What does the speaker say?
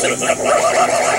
Let's